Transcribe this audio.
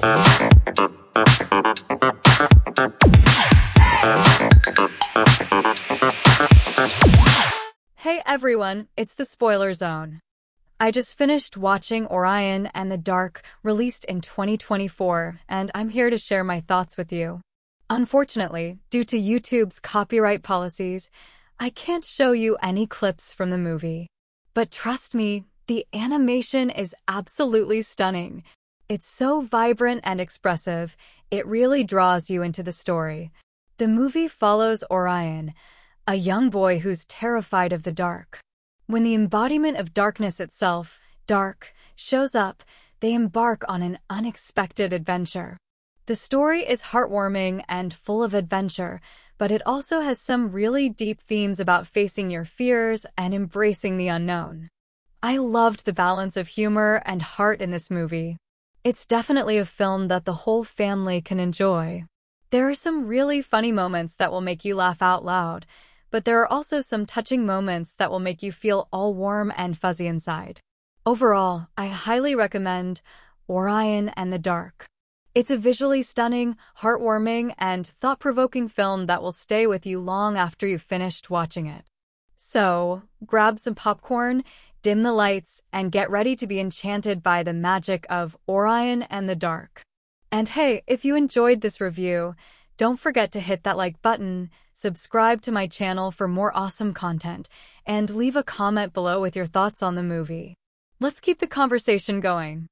Hey everyone, it's the Spoiler Zone. I just finished watching Orion and the Dark, released in 2024, and I'm here to share my thoughts with you. Unfortunately, due to YouTube's copyright policies, I can't show you any clips from the movie. But trust me, the animation is absolutely stunning. It's so vibrant and expressive, it really draws you into the story. The movie follows Orion, a young boy who's terrified of the dark. When the embodiment of darkness itself, dark, shows up, they embark on an unexpected adventure. The story is heartwarming and full of adventure, but it also has some really deep themes about facing your fears and embracing the unknown. I loved the balance of humor and heart in this movie. It's definitely a film that the whole family can enjoy. There are some really funny moments that will make you laugh out loud, but there are also some touching moments that will make you feel all warm and fuzzy inside. Overall, I highly recommend Orion and the Dark. It's a visually stunning, heartwarming, and thought provoking film that will stay with you long after you've finished watching it. So, grab some popcorn, dim the lights, and get ready to be enchanted by the magic of Orion and the Dark. And hey, if you enjoyed this review, don't forget to hit that like button, subscribe to my channel for more awesome content, and leave a comment below with your thoughts on the movie. Let's keep the conversation going.